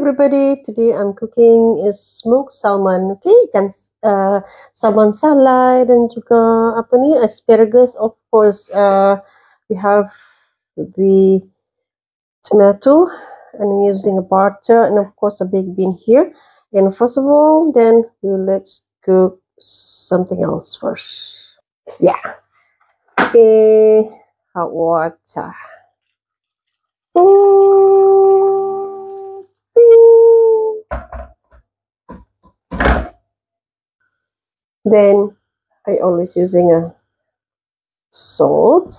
everybody, today I'm cooking is smoked salmon, okay, ikan uh, salmon salad dan juga apa ni asparagus of course. Uh, we have the tomato and I'm using a butter and of course a big bean here. And first of all, then we let's cook something else first. Yeah, eh, hot water. Then I always using a salt.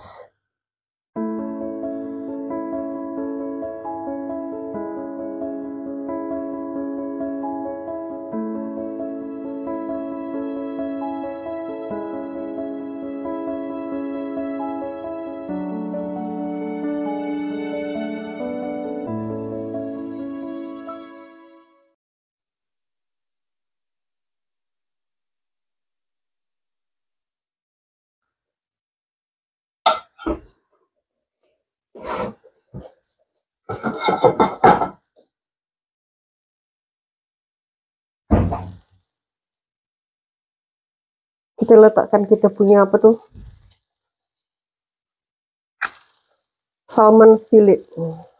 Letakkan kita punya apa tuh? Salmon fillet. Hai,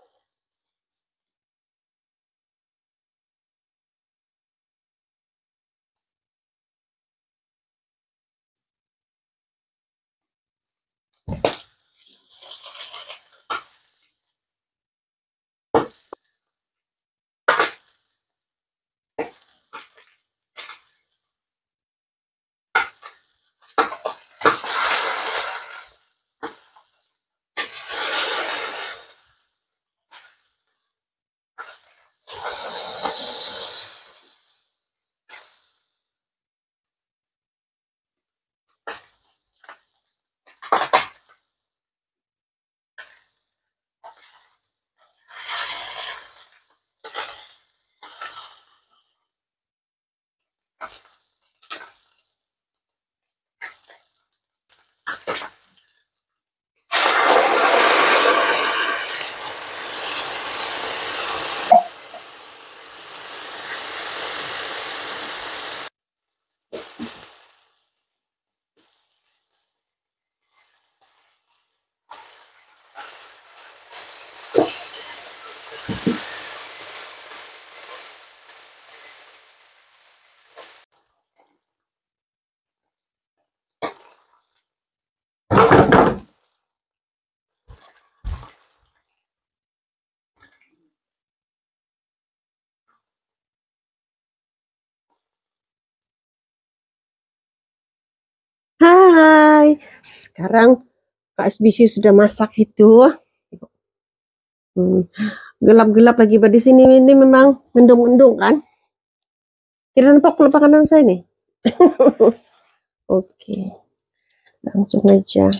sekarang Kak SBC sudah masak itu. Hmm, gelap-gelap hmm, lagi di sini ini memang mendung-mendung kan? Kira nampak pula kanan saya nih. Oke, langsung aja.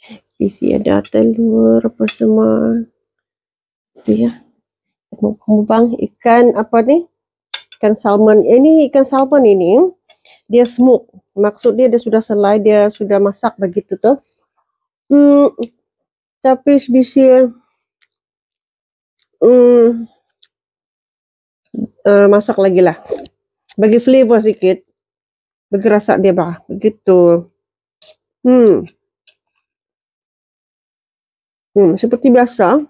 SBC ada telur apa semua, itu ya. Mau bang ikan apa nih? Ikan salmon. Ini ikan salmon ini dia smoke maksud dia sudah selai dia sudah masak begitu tuh. Hmm, tapi bisa hmm, uh, masak lagi lah. Bagi flavor sedikit bagi rasa dia bah begitu. Hmm. Hmm seperti biasa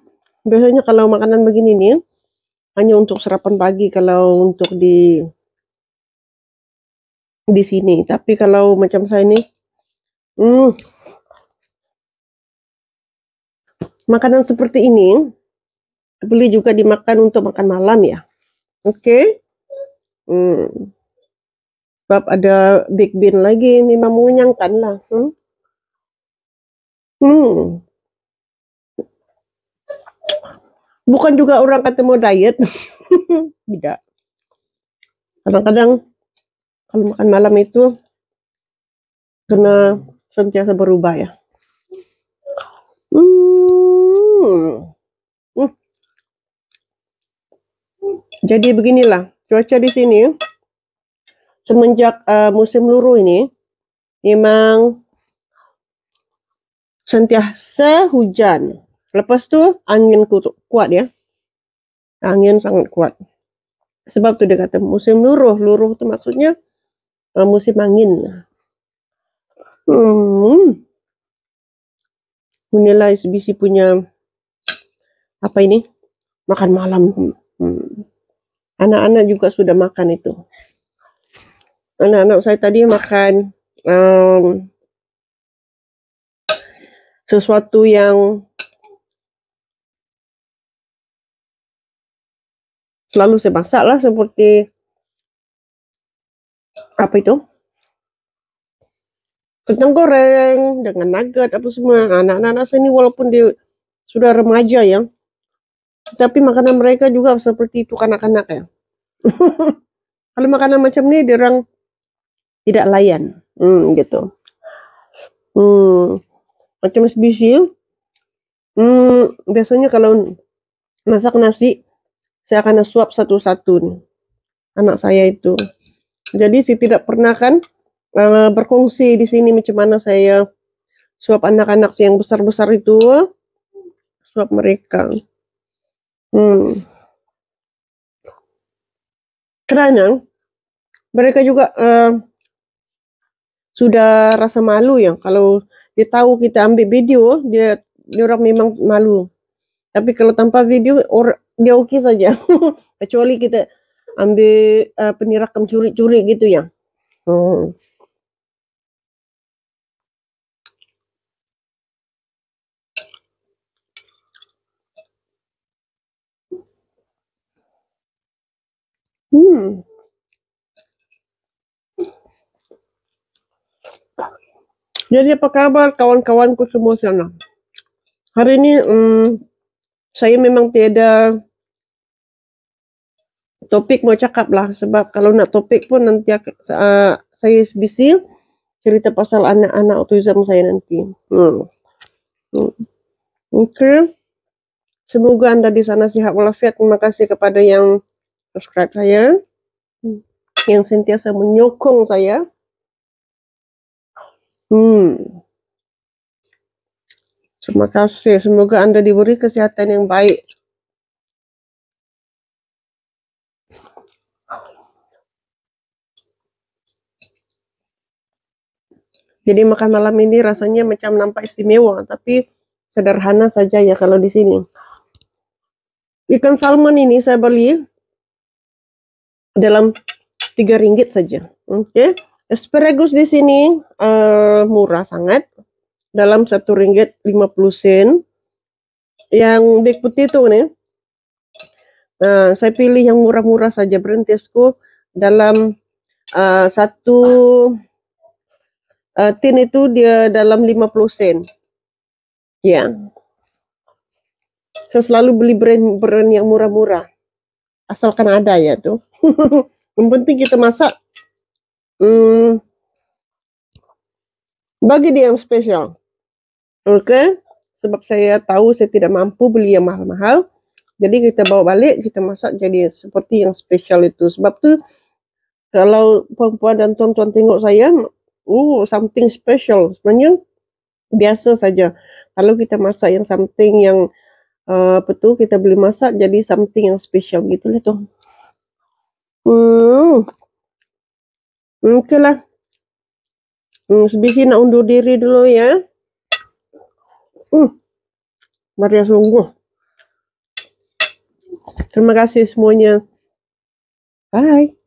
biasanya kalau makanan begini nih hanya untuk sarapan pagi kalau untuk di di sini. Tapi kalau macam saya ini, hmm, makanan seperti ini boleh juga dimakan untuk makan malam ya. Oke. Okay? Hmm. Sebab ada big bean lagi, memang mengenyangkan lah. Hmm. hmm. Bukan juga orang kata mau diet. Tidak. Kadang-kadang kalau makan malam itu kena sentiasa berubah ya. Hmm. Hmm. Jadi beginilah cuaca di sini semenjak uh, musim luruh ini memang sentiasa hujan. Lepas tu angin kuat ya. Angin sangat kuat. Sebab tu dia kata musim luruh. Luruh tu maksudnya musim angin. Hmm. Inilah SBC punya apa ini? Makan malam. Hmm. Anak-anak juga sudah makan itu. Anak-anak saya tadi makan um, sesuatu yang selalu saya masak lah seperti apa itu? Kentang goreng dengan nugget apa semua. Anak-anak saya ini walaupun dia sudah remaja ya. Tapi makanan mereka juga seperti itu kanak-kanak ya. Kalau makanan macam ini dia orang tidak layan. Hmm, gitu. Hmm, macam SBC hmm, biasanya kalau masak nasi saya akan suap satu-satu anak saya itu. Jadi saya tidak pernah kan uh, berkongsi di sini macam mana saya suap anak-anak yang besar-besar itu suap mereka. Hmm. Karena mereka juga uh, sudah rasa malu ya kalau dia tahu kita ambil video dia dia orang memang malu. Tapi kalau tanpa video or, dia oke okay saja. Kecuali kita ambil uh, penirakam curi-curi gitu ya. Hmm. Hmm. Jadi apa kabar kawan-kawanku semua sana? Hari ini hmm, saya memang tiada topik mau cakap lah sebab kalau nak topik pun nanti uh, saya busy cerita pasal anak-anak autism saya nanti. Hmm. Hmm. Okay. Semoga anda di sana sihat walafiat. Terima kasih kepada yang subscribe saya, yang sentiasa menyokong saya. Hmm. Terima kasih. Semoga anda diberi kesehatan yang baik. Jadi makan malam ini rasanya macam nampak istimewa, tapi sederhana saja ya kalau di sini. Ikan salmon ini saya beli dalam tiga ringgit saja. Oke, okay. asparagus di sini uh, murah sangat, dalam satu ringgit lima puluh sen. Yang big potato nih, uh, saya pilih yang murah-murah saja. Berintisku dalam uh, satu uh, tin itu dia dalam 50 sen. Ya. Saya selalu beli brand brand yang murah-murah. Asalkan ada ya tuh. yang penting kita masak. Hmm, bagi dia yang spesial. Oke. Okay? Sebab saya tahu saya tidak mampu beli yang mahal-mahal. Jadi kita bawa balik, kita masak jadi seperti yang spesial itu. Sebab tuh kalau perempuan dan tuan-tuan tengok saya, oh something special. Sebenarnya biasa saja. Kalau kita masak yang something yang uh, apa tu kita beli masak jadi something yang special. Gitu lah tu. Hmm. Oke okay lah. Hmm, sebisi nak undur diri dulu ya. Hmm. Maria sungguh. Terima kasih semuanya. Bye